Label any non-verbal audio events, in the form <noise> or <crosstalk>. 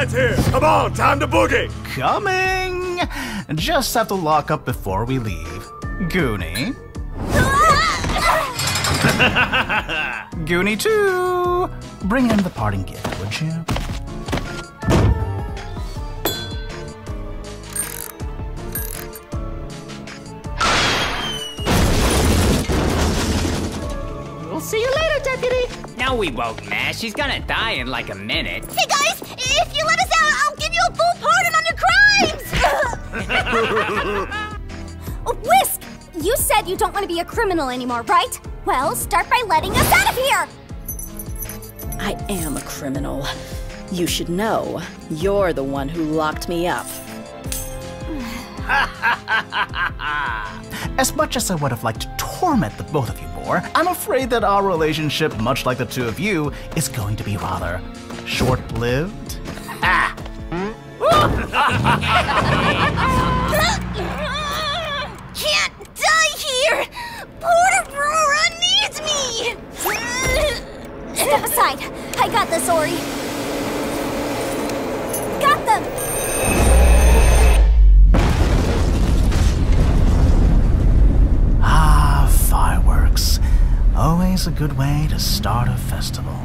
ride's here. Come on, time to boogie. Coming! Just have to lock up before we leave. Goonie. <laughs> Goonie 2! Bring in the parting gift, would you? We'll see you later, Deputy. No, we won't, Mash. She's gonna die in like a minute. Hey guys, pardon on your crimes! Whisk! You said you don't want to be a criminal anymore, right? Well, start by letting us out of here! I am a criminal. You should know. You're the one who locked me up. <laughs> As much as I would have liked to torment the both of you more, I'm afraid that our relationship, much like the two of you, is going to be rather short lived. Can't this, Ori. Got them! Ah, fireworks. Always a good way to start a festival.